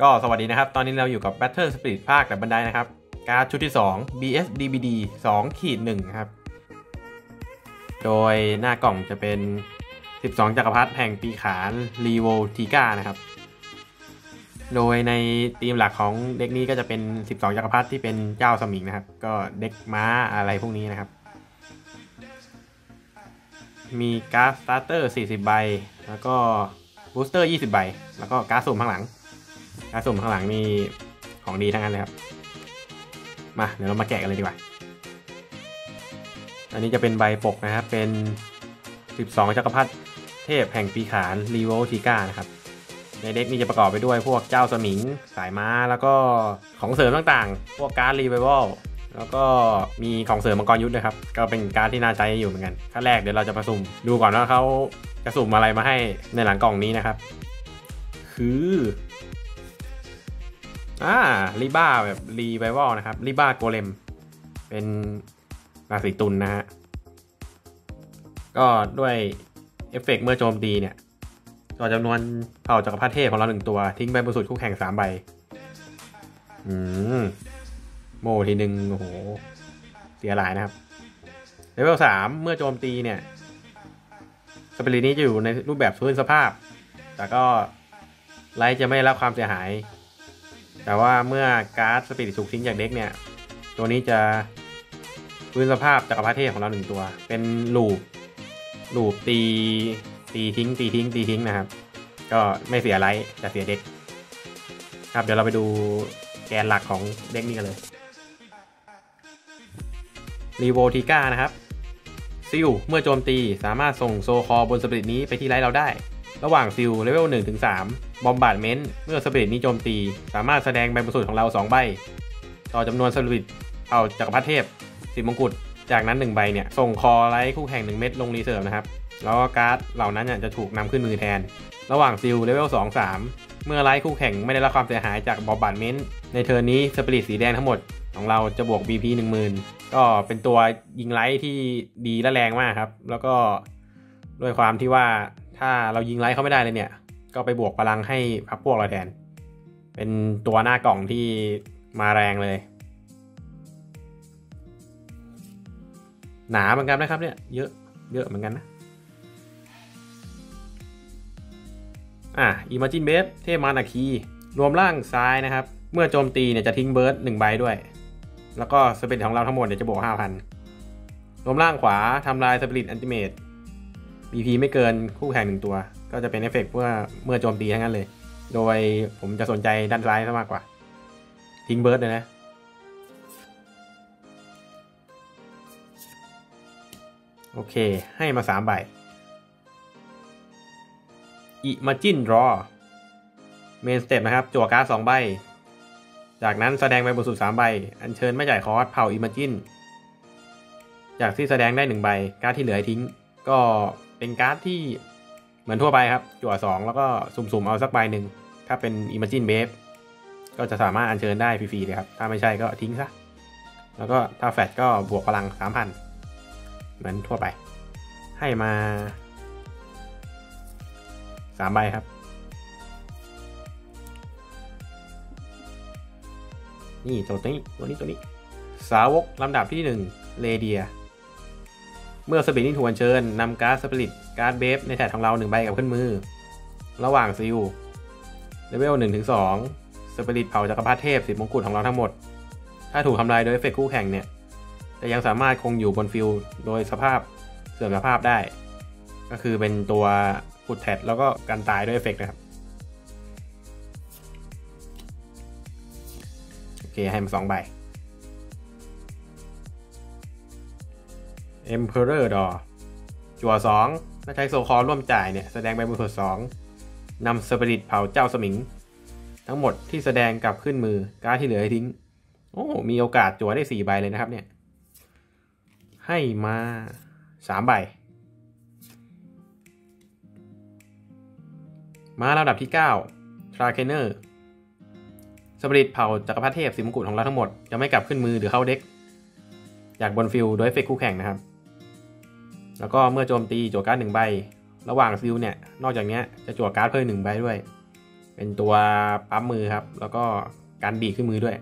ก็สวัสดีนะครับ ตอนนี้เราอยู่กับ Battle Spirit ภาค Double Drive นะครับ การ์ดชุดที่ 2 BS DBD 2ขีด1ครับ โดยหน้ากล่องจะเป็น 12 จักรพรรดิแห่งปีขาลรีโวทีก้านะครับ โดยในธีมหลักของ deck นี้ก็จะเป็น 12 จักรพรรดิที่เป็นเจ้าสมิงนะครับ ก็ deck ม้าอะไรพวกนี้นะครับ มีการ์ด starter 40 ใบ แล้วก็ booster 20 ใบ แล้วก็การ์ดสุ่มข้างหลัง การ์ดสุ่มข้างหลังนี่ของดีทั้งนั้นเลยครับ มาเดี๋ยวเรามาแกะกันเลยดีกว่า อันนี้จะเป็นใบปกนะครับ เป็น 12จักรพรรดิเทพแห่งปีขาลรีโวทีก้านะครับ ใน deck นี้จะประกอบไปด้วยพวกเจ้าสมิง สายม้า แล้วก็ของเสริมต่างๆ พวกการ์ดรีไวเวลแล้วก็มีของเสริมมังกรยุทธ์นะครับ ก็เป็นการ์ดที่น่าใช้อยู่เหมือนกันขั้นแรกเดี๋ยวเราจะมาสุ่มดูก่อนว่าเขาจะสุ่มอะไรมาให้ในหลังกล่องนี้นะครับ คือ อ่า Libra แบบ revival นะครับ Libra Golem เป็นราศีตุลย์นะฮะ ก็ด้วยเอฟเฟกต์เมื่อโจมตีเนี่ยต่อจำนวนเผ่าจักรพรรดิเทพของเราหนึ่งตัว ทิ้งไปบนสุดคู่แข่งสามใบ อืม โม่ทีหนึ่งโอ้โห เสียหลายนะครับเลเวลสามเมื่อโจมตีเนี่ยสปิริตนี้จะอยู่ในรูปแบบฟื้นสภาพ แต่ก็ life จะไม่รับความเสียหาย แต่ว่าเมื่อการ์ดสปิริตถูกทิ้งจาก deck เนี่ย ตัวนี้จะฟื้นสภาพจักรพรรดิเทพของเราหนึ่งตัว เป็น loop loop ตีตีทิ้ง ตีทิ้ง ตีทิ้งนะครับ ก็ไม่เสีย life แต่เสีย deck ครับเดี๋ยวเราไปดูแกนหลักของ deck นี้กันเลยรีโวทิก้านะครับ seal เมื่อโจมตีสามารถส่ง soul core บนสปิริตนี้ไปที่ life เราได้ ระหว่าง seal level 1ถึง3 bombardment เมื่อสปิริตนี้โจมตี สามารถแสดงใบบนสุดของเรา 2 ใบ ต่อจำนวนสปิริตเอาจักรพรรดิเทพสิบมงกุฎจากนั้น 1 ใบเนี่ย ส่ง core life คู่แข่ง 1 เม็ดลง reserve นะครับ แล้วก็การ์ดเหล่านั้นเนี่ยจะถูกนำขึ้นมือแทน ระหว่าง seal level 2 3 เมื่อ life คู่แข่งไม่ได้รับความเสียหายจาก bombardment ใน turn นี้สปิริตสีแดงทั้งหมดของเราจะบวก BP 10,000 ก็เป็นตัวยิง life ที่ดีและแรงมากครับ แล้วก็ด้วยความที่ว่า ถ้าเรายิง life เขาไม่ได้เลยเนี่ย ก็ไปบวกพลังให้พรรคพวกเราแทน เป็นตัวหน้ากล่องที่มาแรงเลย หนาเหมือนกันนะครับเนี่ย เยอะ เยอะเหมือนกันนะ อะ Imagine b a s e เทมานาคี รวมร่างซ้ายนะครับ เมื่อโจมตีเนี่ยจะทิ้งเบิร์ดหนึ่งใบด้วย แล้วก็สเปิริตของเราทั้งหมดเนี่ยจะบวก5,000รวมร่างขวาทำลายสปิริตอันติเมต BP ไม่เกินคู่แข่งหนึ่งตัว ก็จะเป็นเอฟเฟกต์เมื่อเมื่อโจมตีทั้งนั้นเลย โดยผมจะสนใจด้านซ้ายซะมากกว่า ทิ้งเบิร์ดเลยนะ โอเค ให้มา3ใบ Imagine Draw Main Step นะครับ จั่วการ์ดสองใบ จากนั้นแสดงใบบนสุด3ใบ อัญเชิญไม่จ่าย cost เผ่า Imagine จากที่แสดงได้1ใบ การ์ดที่เหลือทิ้ง ก็ เป็นการ์ดที่เหมือนทั่วไปครับ จั่ว 2 แล้วก็สุ่มๆ เอาสักใบหนึ่ง ถ้าเป็น Imagine b a b e ก็จะสามารถอัญเชิญได้ฟรีๆเลยครับ ถ้าไม่ใช่ก็ทิ้งซะ แล้วก็ถ้าแฟดก็บวกพลัง 3,000 เหมือนทั่วไป ให้มา 3 ใบครับ นี่ตัวนี้ ตัวนี้ตัวนี้ สาวกลำดับที่ 1 เลเดีย เมื่อสปิริตที่ถูกอัญเชิญนำการ์ดสปิริตการ์ด Brave ใน Trash ของเราหนึ่งใบกลับขึ้นมือ ระหว่าง seal level 1ถึง2สปิริตเผ่าจักรพรรดิเทพสิบมงกุฎของเราทั้งหมด ถ้าถูกทำลายโดยเอฟเฟกต์คู่แข่งเนี่ยจะยังสามารถคงอยู่บน field โดยสภาพเสื่อมสภาพได้ ก็คือเป็นตัวกุดแทดแล้วก็กันตายด้วยเอฟเฟกต์นะครับ โอเค ให้มาสองใบ Emperor Draw จั่วสองถ้าใช้ Soul Core ร่วมจ่ายเนี่ยแสดงใบบนสุดสองนำสปิริตเผ่าเจ้าสมิง ทั้งหมดที่แสดงกลับขึ้นมือการ์ดที่เหลือให้ทิ้ง โอ้ มีโอกาสจั่วได้สี่ใบเลยนะครับเนี่ย ให้มาสามใบ สาวกลำดับที่9ทราเคนเนอร์สปิริตเผ่าจักรพรรดิเทพสิบมงกุฎของเราทั้งหมด จะไม่กลับขึ้นมือหรือเข้า deck จากบน field โดยเอฟเฟกคู่แข่งนะครับ แล้วก็เมื่อโจมตีจั่วการ์ดหนึ่งใบ ระหว่างฟิลเนี่ย นอกจากนี้จะจั่วการ์ดเพิ่มหนึ่งใบด้วย เป็นตัวปั๊มมือครับ แล้วก็การบีบขึ้นมือด้วย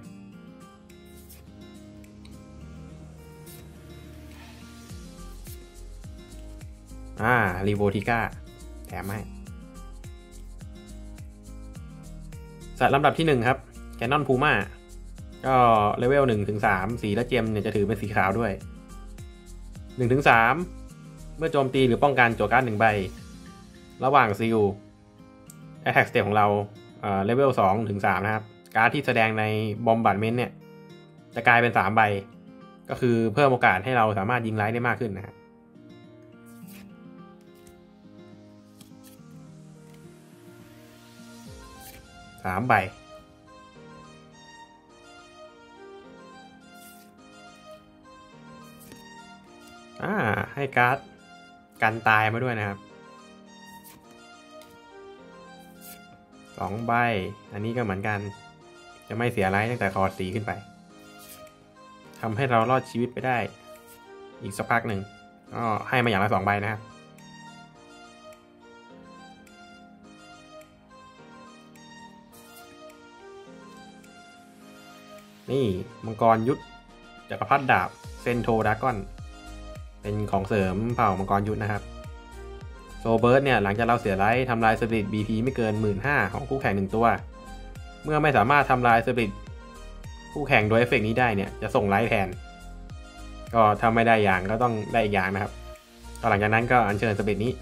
อ่ารีโวติก้าแถมให้สัตว์ลำดับที่ 1 ครับแคนนอนพูม่าก็เลเวล1ถึง3สีและเจมเนี่ยจะถือเป็นสีขาวด้วย1ถึง3 เมื่อโจมตีหรือป้องกันจั่วการ์ดหนึ่งใบ ระหว่าง seal Attack Step ของเราเลเวล2ถึง3นะครับ การ์ดที่แสดงใน Bombardment เนี่ย จะกลายเป็น3ใบ ก็คือเพิ่มโอกาสให้เราสามารถยิง life ได้มากขึ้นนะครับสามใบ อ่า ให้การ์ด กันตายมาด้วยนะครับสองใบ อันนี้ก็เหมือนกัน จะไม่เสียไลท์ตั้งแต่คอสีขึ้นไปทำให้เรารอดชีวิตไปได้ อีกสักพักหนึ่งก็ให้มาอย่างละสองใบนะครับนี่มังกรยุทธจักรพรรดิดาบ เซนโทดากอน เป็นของเสริมเผ่ามังกรยุทธนะครับ Soul Burst เนี่ยหลังจากเราเสียไลท์ทำลาย spirit BP ไม่เกิน 1 5ื่นของคู่แข่งหนึ่งตัว เมื่อไม่สามารถทำลายสปิริตคู่แข่งโดยเอฟเฟกนี้ได้เนี่ยจะส่ง life แทน ก็ถ้าไม่ได้อย่างก็ต้องได้อีกอย่างนะครับต่อหลังจากนั้นก็อัญเชิญสปิริตนี้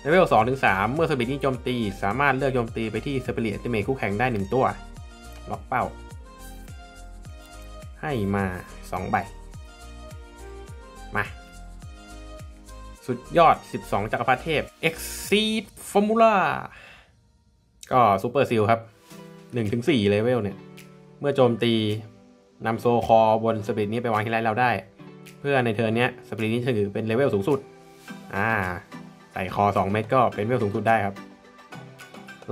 level 2ถึง3เมื่อสปิริตนี้โจมตี สามารถเลือกโจมตีไปที่ spirit Ultimate คู่แข่งได้ 1 ตัว ล็อกเป้า ให้มา 2 ใบ มา สุดยอด 12 จักรพรรดิเทพ Exceed Formula ก็ super seal ครับ 1-4 เลเวลเนี่ย เมื่อโจมตีนำ Soul Core บนสปิริตนี้ไปวางที่ life เราได้ เพื่อใน turn นี้สปิริตนี้ถือเป็น level สูงสุด อ่า ใส่ core 2 เม็ดก็เป็นเลเวลสูงสุดได้ครับ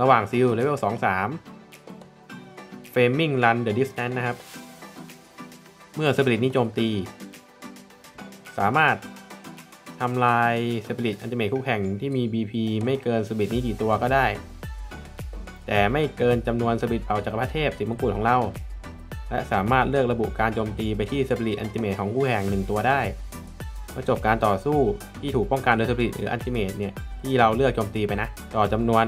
ระหว่าง seal level 2-3 Flaming Run the Distance นะครับ เมื่อสปิริตนี้โจมตี สามารถทำลาย spirit Ultimate คู่แข่งที่มี BP ไม่เกินสปิริตนี้กี่ตัวก็ได้ แต่ไม่เกินจำนวนสปิริตเผ่าจักรพรรดิเทพสิบมงกุฎของเรา และสามารถเลือกระบุการโจมตีไปที่ spirit Ultimate ของคู่แข่งหนึ่งตัวได้เมื่อจบการต่อสู้ที่ถูกป้องกันโดยสปิริตหรือ Ultimate เนี่ยที่เราเลือกโจมตีไปนะ ต่อจำนวน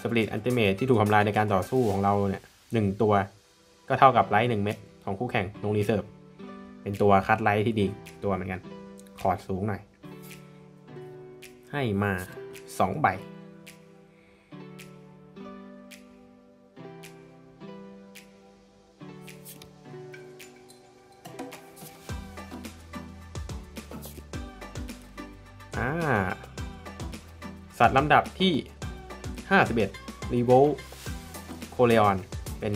spirit Ultimate ที่ถูกทำลายในการต่อสู้ของเราเนี่ยหนึ่งตัว ก็เท่ากับ life หนึ่งเม็ดของคู่แข่งลง reserve เป็นตัว cut life ที่ดีตัวเหมือนกัน cost สูงหน่อย ให้มาสองใบ อ่า สัตว์ลำดับที่ 51 r e v o l c o l e o n เป็น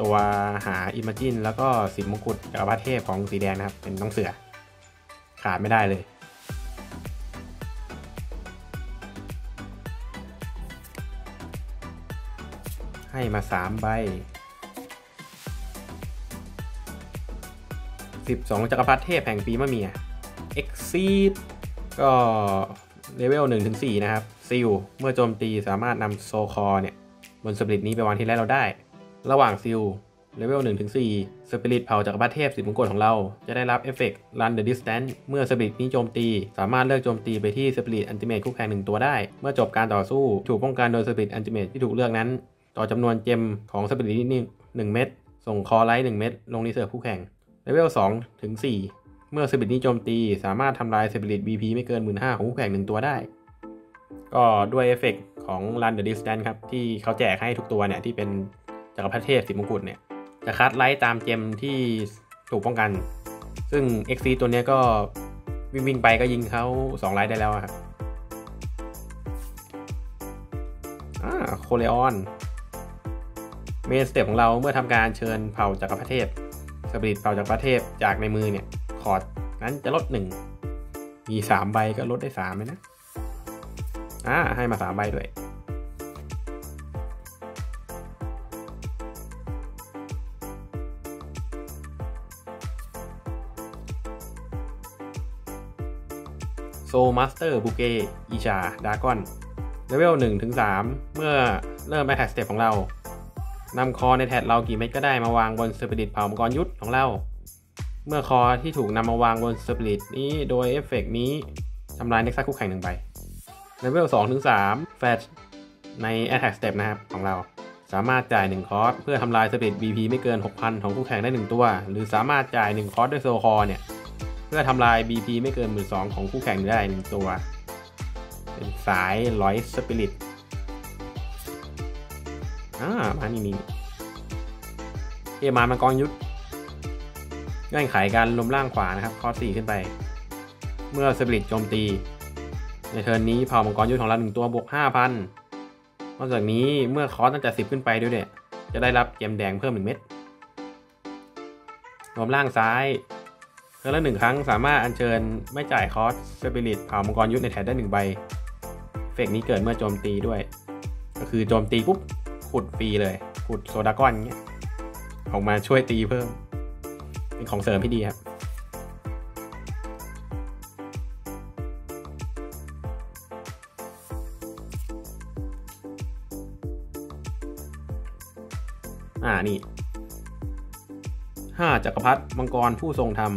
ตัวหาอิม a จินแล้วก็สิบมงกุฎจักรพรรดิเทพของสีแดงนะครับ เป็นน้องเสือ ขาดไม่ได้เลย ให้มาสามใบสิบสองจักรพรรดิเทพแห่งปีมะเมีย Exceed ก็ level 1ถึง4นะครับ seal เมื่อโจมตีสามารถนำ Soul Core เนี่ย บนสปริตนี้ไปวางที่ life เราได้ ระหว่าง seal level 1ถึง4สปิริตเผ่าจักรพรรดิเทพสิบมงกุฎของเรา จะได้รับ effect Run the Distance เมื่อสปิริตนี้โจมตี สามารถเลือกโจมตีไปที่ spirit Ultimate คู่แข่งหนึ่งตัวได้ เมื่อจบการต่อสู้ ถูกป้องกันโดย spirit Ultimate ที่ถูกเลือกนั้น ต่อจำนวน gemของสปิริตนี้หนึ่งเม็ดส่ง core life หนึ่งเม็ดลง reserve คู่แข่งเลเวล2ถึง4เมื่อสปิริตนี้โจมตีสามารถทำลาย spirit BP ไม่เกิน 15,000ของคู่แข่งหนึ่งตัวได้ ก็ด้วยเอฟเฟกของ Run the Distance ครับที่เขาแจกให้ทุกตัวเนี่ยที่เป็นจักรพรรดิเทพสิบมงกุฎเนี่ย จะ cut life ตาม gem ที่ถูกป้องกัน ซึ่ง XC ตัวนี้ก็วิ่งวิ่งไปก็ยิงเขา2 life ได้แล้วครับอ่าโคเลออน Main Step ของเราเมื่อทำการเชิญเผ่าจักรพรรดิเทพสปิริตเผ่าจักรพรรดิเทพจากในมือเนี่ย cost นั้นจะลด 1 มี 3 ใบก็ลดได้3เลยนะอ่าให้มา 3 ใบด้วย โซมาสเตอร์บูเกอีชาดากอนเลเวล1ถึง3เมื่อเริ่ม Attack Step ของเรานำ core ใน trash เรากี่เม็ดก็ได้มาวางบนสปิริตเผ่ามังกรยุทธของเรา เมื่อ core ที่ถูกนำมาวางบนสปิริตนี้โดยเอฟเฟกนี้ทำลาย nexus คู่แข่งหนึ่งใบ level 2ถึง3แฟชใน Attack Step นะครับของเรา สามารถจ่าย 1 คอร์สเพื่อทำลายสปิริต BP ไม่เกิน 6,000 ของคู่แข่งได้ 1 ตัว หรือสามารถจ่าย 1 core ด้วย soul core เนี่ย เพื่อทำลาย BP ไม่เกิน12,000ของคู่แข่งได้1ตัว เป็นสายร้อยสปิริตอ่ามานี่นี่เอมามังกรยุทธเงื่อนไขการลมล่างขวานะครับ ข้อ 4 ขึ้นไป เมื่อสปิริตโจมตี ในเทิร์นนี้เผ่ามังกรยุทธของเราหนึ่งตัวบวก5,000นนอกจากนี้เมื่อคอสตั้งแต่10ขึ้นไปด้วยเนี่ย จะได้รับเกมแดงเพิ่ม1เม็ดลมล่างซ้าย เทิร์นละหนึ่งครั้งสามารถอัญเชิญไม่จ่ายคอสสปิริตเผ่ามังกรยุทธในแถบได้1ใบเฟกนี้เกิดเมื่อโจมตีด้วย ก็คือโจมตีปุ๊บขุดฟรีเลยขุดโซดาก้อนเงี้ยออกมาช่วยตีเพิ่ม เป็นของเสริมที่ดีครับอ่านี่ห้าจักรพรรดิมังกรผู้ทรงธรรม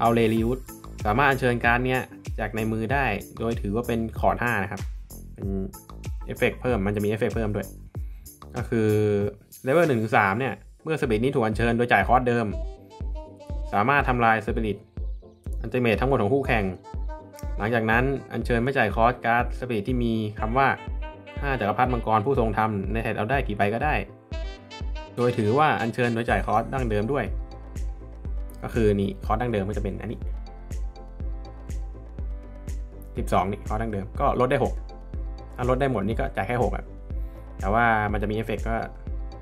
เอาเลริอุสสามารถอัญเชิญการ์ดเนี้ยจากในมือได้ โดยถือว่าเป็น cost 5นะครับ เป็นเอฟเฟกเพิ่ม มันจะมีเอฟเฟกเพิ่มด้วย ก็คือเลเวลหนึ่งถึงสามเนี่ย เมื่อสปิริตนี้ถูกอัญเชิญโดยจ่ายคอร์สเดิม สามารถทำลาย spirit ultimate ทั้งหมดของคู่แข่ง หลังจากนั้นอัญเชิญไม่จ่าย cost การ์ดสปิริตที่มีคำว่า5จักรพรรดิมังกรผู้ทรงธรรมใน trash เราได้กี่ใบก็ได้ โดยถือว่าอัญเชิญโดยจ่ายคอร์สดั้งเดิมด้วย ก็คือนี่คอร์สดั้งเดิมก็จะเป็นอันนี้ 12 นี่คอร์สดั้งเดิมก็ลดได้ 6 ถ้าลดได้หมดนี่ก็จ่ายแค่6แบบแต่ว่ามันจะมีเอฟเฟกก็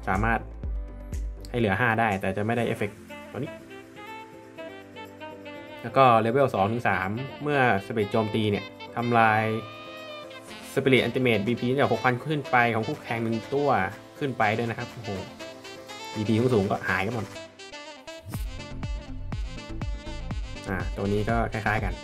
สามารถให้เหลือ 5 ได้ แต่จะไม่ได้เอฟเฟกตัวนี้ แล้วก็เลเวล2ถึง3เมื่อสเปริตโจมตีเนี่ยทำลายสปิริตอันติเมต BP จาก6,000 ขึ้นไปของคู่แข่งหนึ่งตัวขึ้นไปด้วยนะครับโอ้โห BP สูงก็หายกันหมด อ่าตัวนี้ก็คล้ายๆกัน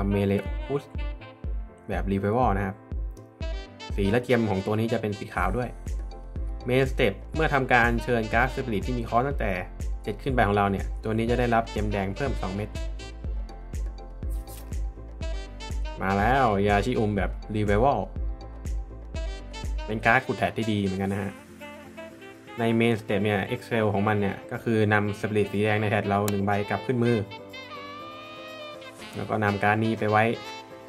คาเมเลอุสแบบรีเวลนะครับ สีและเทียมของตัวนี้จะเป็นสีขาวด้วย เมนสเต็ปเมื่อทำการเชิญก๊าซสปิริตที่มีคอสตั้งแต่ 7 ขึ้นไปของเราเนี่ย ตัวนี้จะได้รับเทียมแดงเพิ่ม 2 เม็ดมาแล้วยาชิอุมแบบรีเวลเป็นการ์ดขุดแถที่ดีเหมือนกันนะฮะ ในเมนสเต็ปเนี่ย Excel ของมันเนี่ย ก็คือนำสปิริตสีแดงในแถบเราหนึ่งใบกลับขึ้นมือ แล้วก็นำการ์ดนี้ไปไว้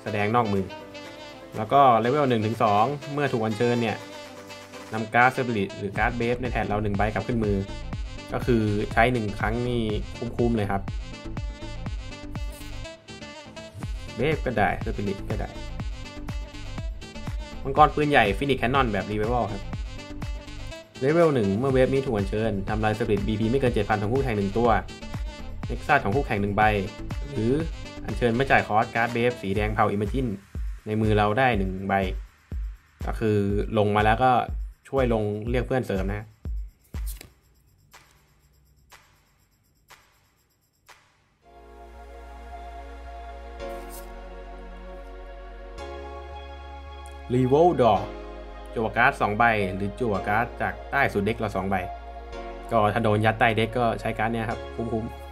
แสดงนอกมือ แล้วก็เลเวล1ถึง2เมื่อถูกอัญเชิญเนี่ย นำการ์ดเซอร์บิลิตหรือการ์ด brave ใน trash เรา1ใบกลับขึ้นมือ ก็คือใช้ 1 ครั้งนี่คุ้มๆเลยครับ brave ก็ได้เซอร์บิลิตก็ได้มังกรปืนใหญ่ฟินิกแคนนอนแบบรีเวลครับเลเวล1เมื่อเวฟนี้ถูกอัญเชิญทำลายสปิริต BP ไม่เกิน 7,000 ของคู่แข่ง 1 ตัวnexus ของคู่แข่ง 1 ใบ หรืออัญเชิญไม่จ่าย cost การ์ด brave สีแดงเผ่าอิมเมจินในมือเราได้ 1 ใบ ก็คือลงมาแล้วก็ ช่วยลงเรียกเพื่อนเสริมนะ Revo Draw จั่วการ์ดสองใบ หรือจั่วการ์ดจากใต้สุด deck เราสองใบ ก็ถ้าโดนยัดใต้ deck ก็ใช้การ์ดเนี้ยครับ คุ้มๆ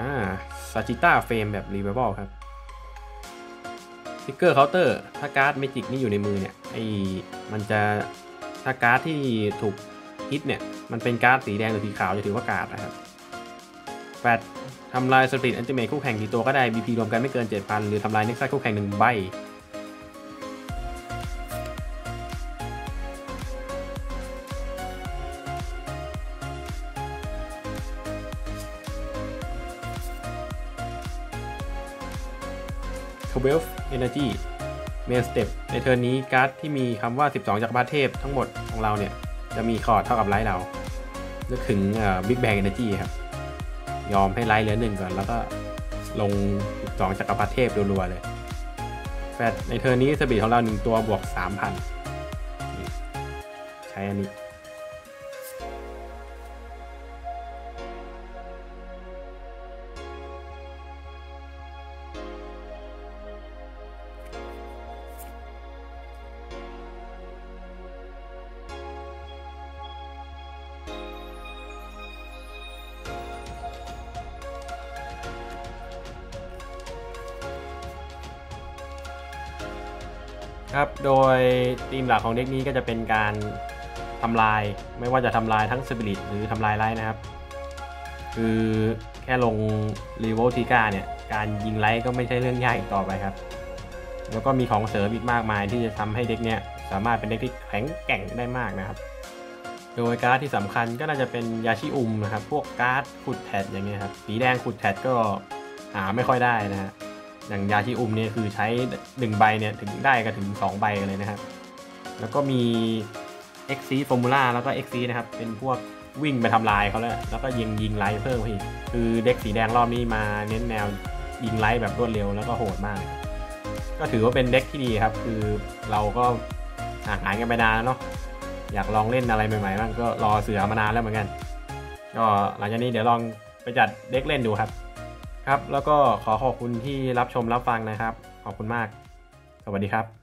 อ่า Sagitta Flame แบบ revival ครับ trigger counter ถ้าการ์ด magic นี่อยู่ในมือเนี่ยไอ้มันจะถ้าการ์ดที่ถูกฮิตเนี่ยมันเป็นการ์ดสีแดงหรือสีขาวจะถือว่าการ์ดนะครับแปดทำลาย spirit ultimate คู่แข่งกี่ตัวก็ได้ BP รวมกันไม่เกิน 7,000 หรือทำลาย nexus คู่แข่งหนึ่งใบ 12 Energy Main Step ใน turn นี้การ์ดที่มีคำว่า 12จักรพรรดิเทพทั้งหมดของเราเนี่ย จะมี cost เท่ากับ life เรานึกถึง Big Bang Energy ครับ ยอมให้ life เหลือหนึ่งก่อน แล้วก็ลง 12จักรพรรดิเทพรัวๆเลยแฟดใน turn นี้สปีดของเรา 1 ตัวบวก 3,000นี่ใช้อันนี้ ครับ โดยธีมหลักของ deck นี้ก็จะเป็นการทำลาย ไม่ว่าจะทำลายทั้งสปิริตหรือทำลาย life นะครับ คือแค่ลงรีโวลติก้าเนี่ย การยิง life ก็ไม่ใช่เรื่องยากอีกต่อไปครับ แล้วก็มีของเสริมอีกมากมายที่จะทำให้ deck เนี่ยสามารถเป็น deck ที่แข็งแกร่งได้มากนะครับ โดยการ์ดที่สำคัญก็น่าจะเป็นยาชิอุมนะครับ พวกการ์ดขุดแทดอย่างเงี้ยครับ สีแดงขุดแทดก็หาไม่ค่อยได้นะฮะ อย่างยาชิอุมเนี่ยคือใช้1ใบเนี่ยถึงได้ก็ถึง 2 ใบเลยนะครับ แล้วก็มี x c Formula แล้วก็ x c นะครับ เป็นพวกวิ่งไปทำลายเขาแล้ว แล้วก็ยิงยิงไลท์เพิ่มอีกคือเด็กสีแดงรอบนี้มาเน้นแนวยิงไลท์แบบรวดเร็วแล้วก็โหดมาก ก็ถือว่าเป็นเด็กที่ดีครับ คือเราก็ห่างหายกันไปนานแล้วเนาะอยากลองเล่นอะไรใหม่ๆบ้างก็รอเสือมานานแล้วเหมือนกัน ก็หลังจากนี้เดี๋ยวลองไปจัดเด็กเล่นดูครับ ครับ แล้วก็ขอขอบคุณที่รับชมรับฟังนะครับ ขอบคุณมาก สวัสดีครับ